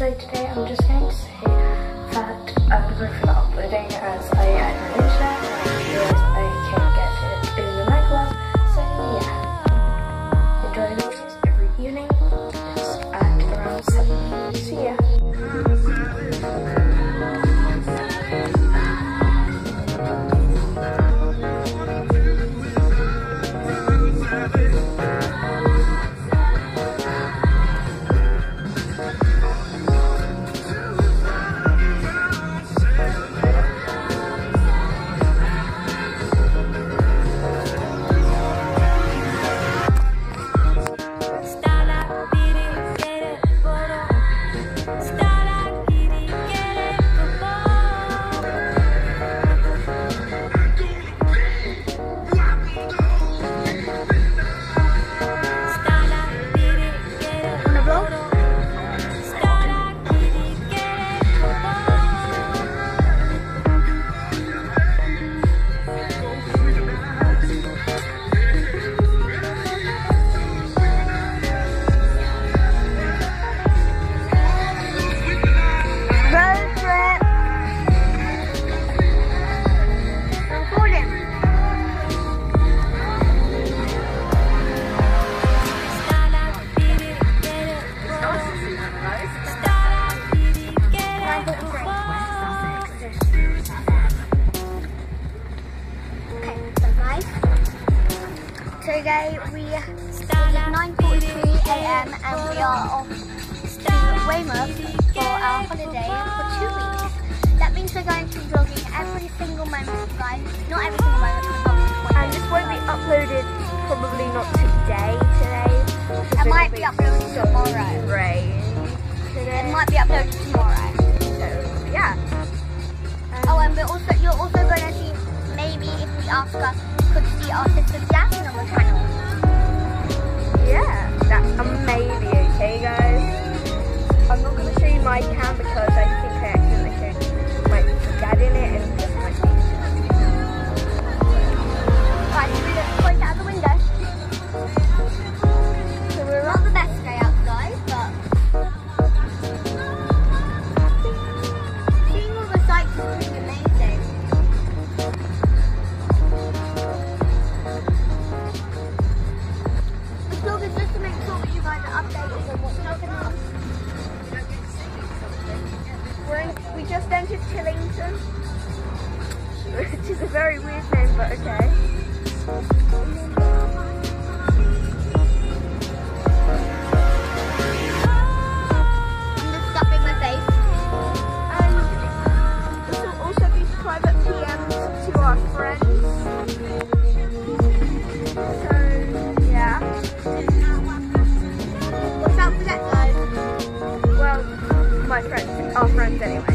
So today I'm just going to say that I'm sorry for not uploading as I today we it's 9:43 a.m. and we are off to Weymouth for our holiday for two weeks. That means we're going to be vlogging every single moment, guys. Not every single moment, And this won't be uploaded probably not today, today. It might be uploaded tomorrow. Rain It might be uploaded tomorrow. So, yeah. Oh, and we're also you're also going to see maybe if we ask us could see our sister Jasmine on the channel. Yeah, that maybe just entered Tillington, which is a very weird name, but okay. My face. And this will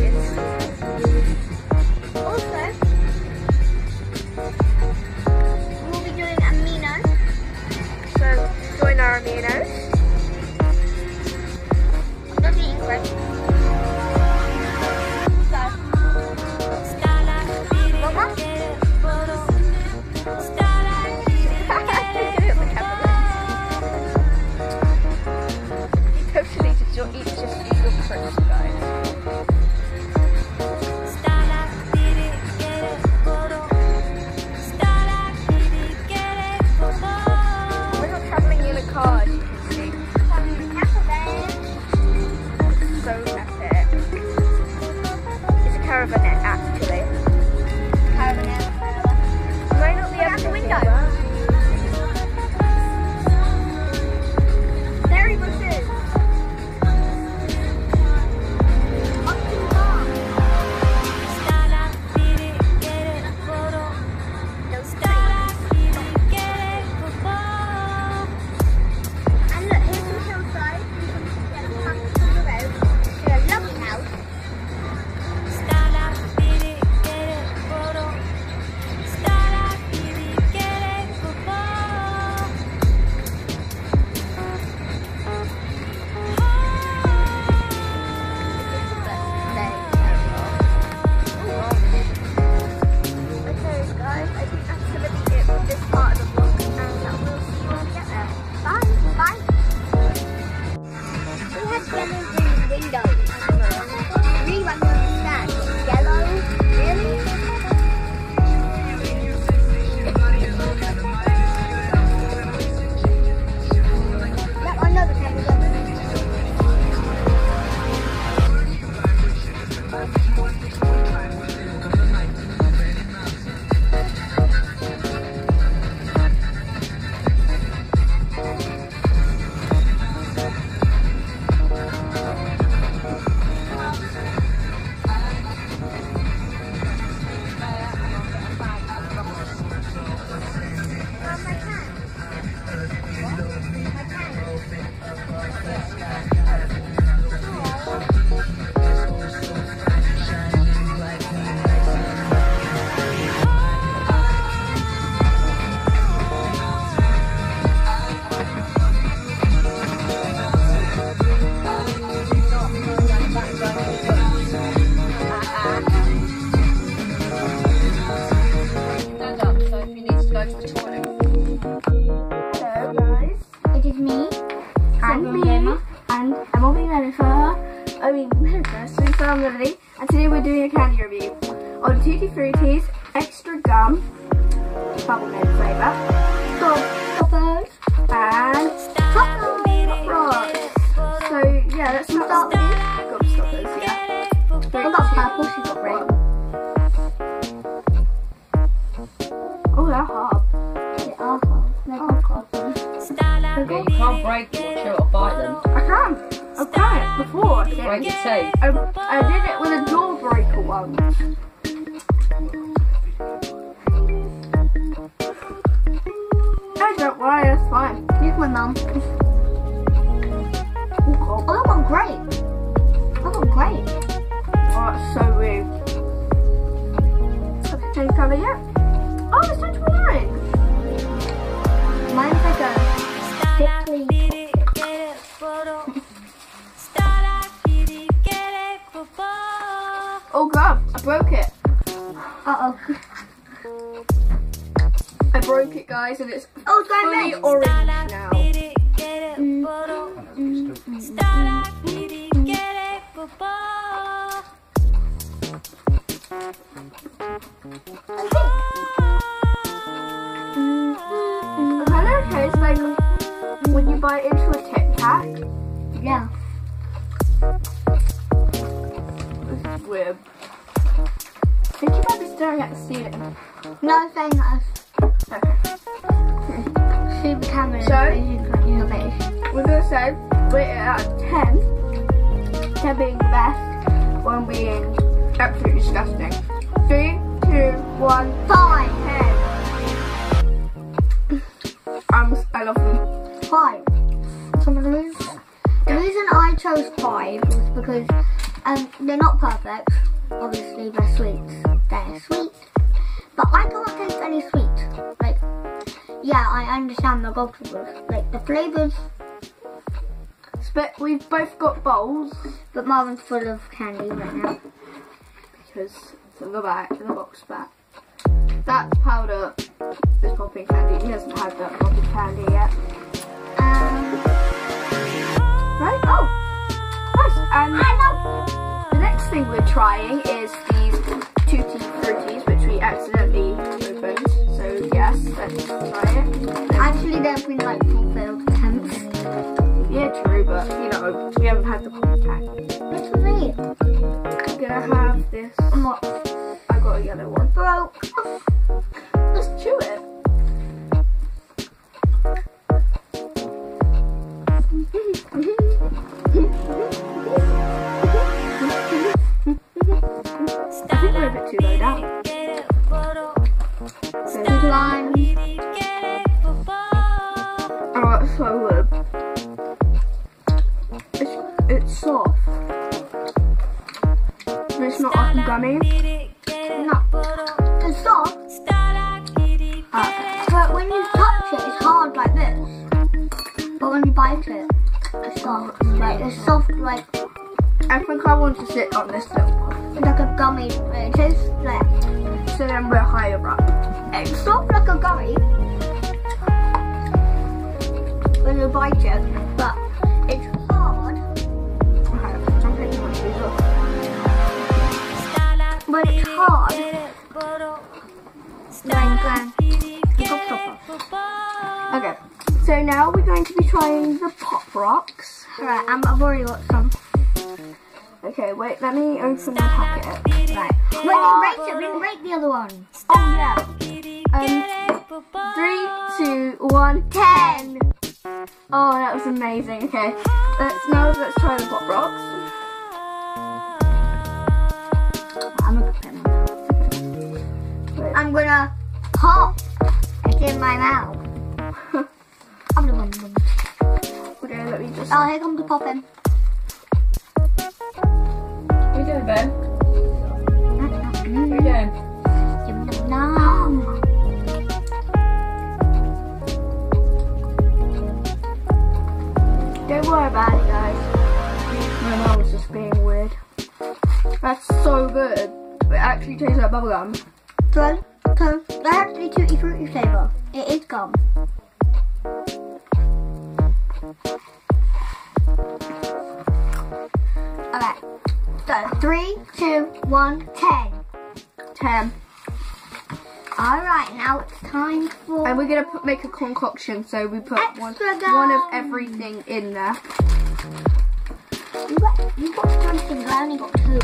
Hello guys, it is me and me and I'm opening my for I mean hairdresser from Liberty and today we're doing a candy review on Tutti Frutti's Extra Gum Bubblegum flavour, and So yeah, let's start with gobstoppers, yeah. She's got red. Oh. They are hard. They're not you can't break them or chew it or bite them. I can. I've done it before, I. Break your teeth. I, I did it with a jawbreaker once. I don't worry, that's fine. Here's my mum. Oh, Oh, that one great. That one great. oh that's so weird. Have to change colour yet? Oh, it's time to mine. Mine's like a. Oh god, I broke it. Uh oh. I broke it, guys, and it's Oh, it's going fully red. orange now. It into a Tic Tac. Yeah. This is weird. I think you might be staring at the ceiling. No, that. Okay. The camera. So? We're gonna say rate it out of 10. 10 being the best, 1 being absolutely disgusting. 3, 2, 1, Five. 10. Um, I love them. Five. Some of the reasons. The reason I chose five was because um, they're not perfect. Obviously, they're sweets. They're sweet. But I can't taste any sweet. Like, yeah, I understand the goldfish. Like, the flavours, But we've both got bowls but Marvin's full of candy right now. because it's in the back, in the box back. That's powder. This popping candy. He hasn't had that popping candy yet. Right? Oh! Nice. And the next thing we're trying is these Tutti Fruities, which we accidentally opened. So, yes, let's try it. actually, there've been like four failed attempts. Yeah, true, but you know, we haven't had the candy. What's for me? I'm gonna have this. What? I got a yellow one. Broke. Soft. But it's not like a gummy. No. It's soft. Ah, But when you touch it, it's hard like this. But when you bite it, it's soft. Like it's soft, like I think I want to sit on this little one. like a gummy. It tastes like So then we're higher up. it's soft like a gummy when you bite it, but it's when it's. Okay, so now we're going to be trying the Pop Rocks. Alright, um, I've already got some. Okay, wait, let me open the packet. Right. When you rate it, we didn't rate the other one. Oh yeah. Um, three, two, one, ten. Oh, that was amazing. Okay, let's now let's try the Pop Rocks. I'm gonna pop it in my mouth. I'm the one. Okay, let me just. Oh, here comes the popping. What are you doing, Ben? What are you doing? Yum, yum, yum. Don't worry about it, guys. My mom was just being weird. That's so good. It actually tastes like bubblegum. So, so that has to frutti flavour. It is gum. go. Three, two, one, ten. Ten. Alright, now it's time for... And we're gonna put, make a concoction, so we put one, one of everything in there. You got, you got something, I only got two.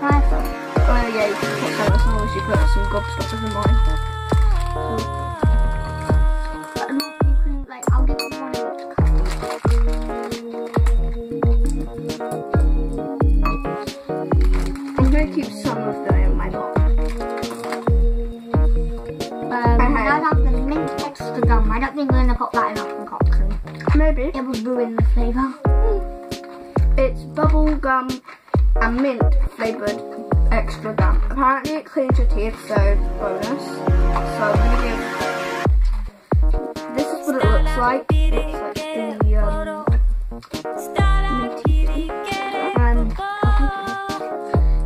Rifle. Oh yeah, you can put some as long as you put some gobstoppers in mine. Not, you can, like, I'll give you one of each colour. I'm gonna keep some of them in my box. Um, I have the mint extra gum. I don't think we're gonna put that in our concoction. Maybe. It will ruin the flavour. It's bubble gum and mint flavoured extra gum. Apparently it cleans your teeth, so bonus. So I'm gonna give. This is what it looks like. It's like the um. And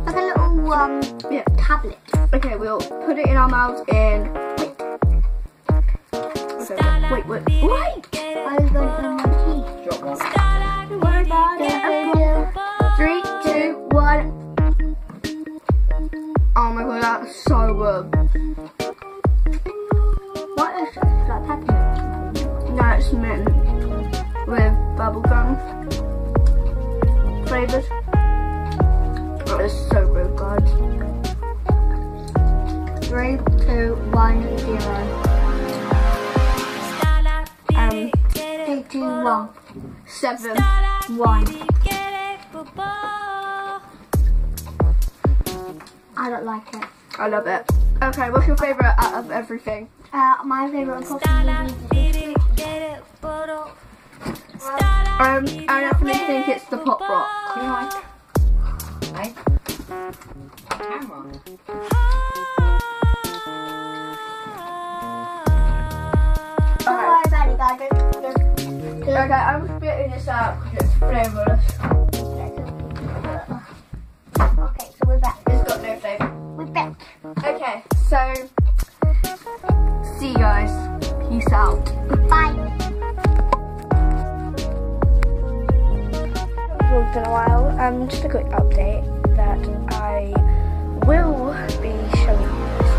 Like a little um yeah. tablet. Okay, we'll put it in our mouths and wait. Okay, wait, wait, wait. I was going to my teeth. So. What is? Is that? No, it's mint with bubblegum flavours. Oh, it's so good, guys. Three, two, one, zero. Um, Three, two, one, seven. one. I don't like it. I love it. Okay, what's your favourite out of everything? Uh, my favourite unfortunately is Um, I definitely think it's the pop rock. You know, Right? Camera. Don't worry about it, guys. Just, just, just, Okay, I'm spitting this out because it's flavourless. So see you guys. Peace out. Bye. It's been a while. Um, just a quick update that I will be showing you this.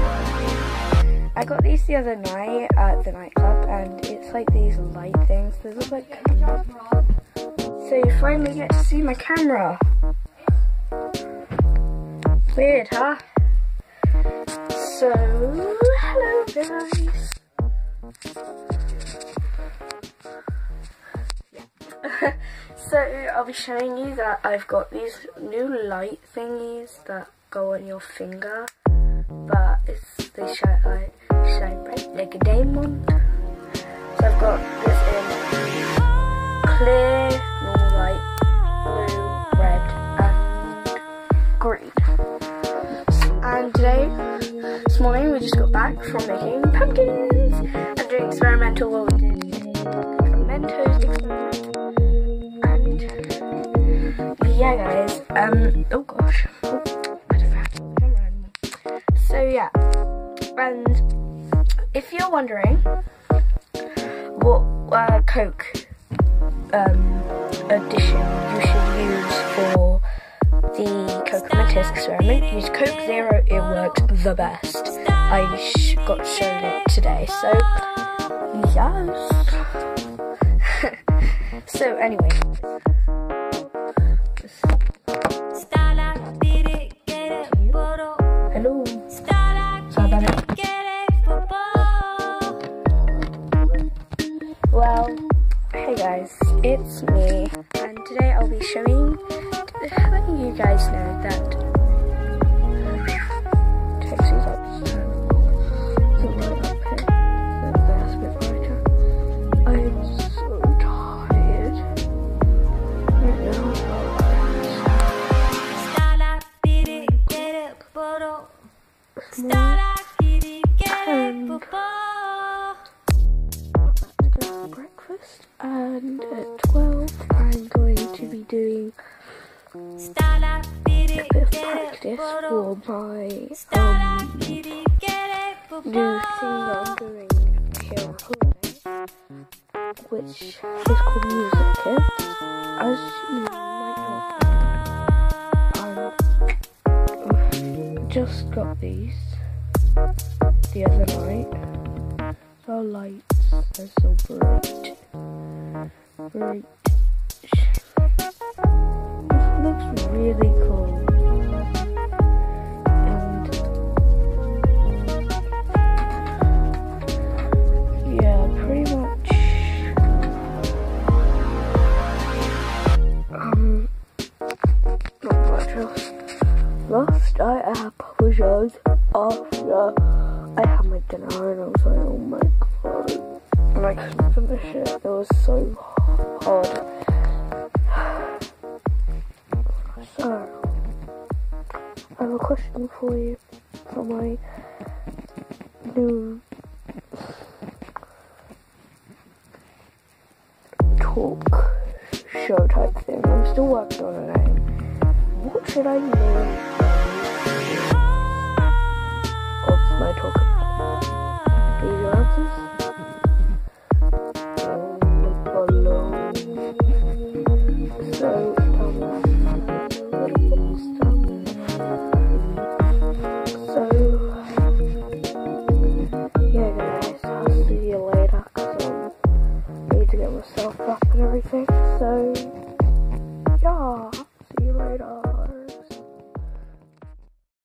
I got these the other night at the nightclub, and it's like these light things. They look like cameras. So you finally get to see my camera. Weird, huh? So, hello guys. so I'll be showing you that I've got these new light thingies that go on your finger, but it's they shine like uh, shine bright like a diamond. So I've got this in clear, from making pumpkins and doing experimental. Well, we did Mentos experiment. And yeah, guys. Um. Oh gosh. Oh. So yeah, and if you're wondering what uh, Coke um, addition you should use for the Coke Mentos experiment, use Coke Zero. It works the best. I sh- got shown it today. So yes. so anyway. which is called Music Kit. As you might know, I um, just got these the other night. The lights are so bright. Bright. This looks really cool. Apologize after I had my dinner and I was like, oh my god. And I couldn't finish it. It was so hard. So, I have a question for you for my new talk show type thing. I'm still working on a name. Eh? What should I name? My talk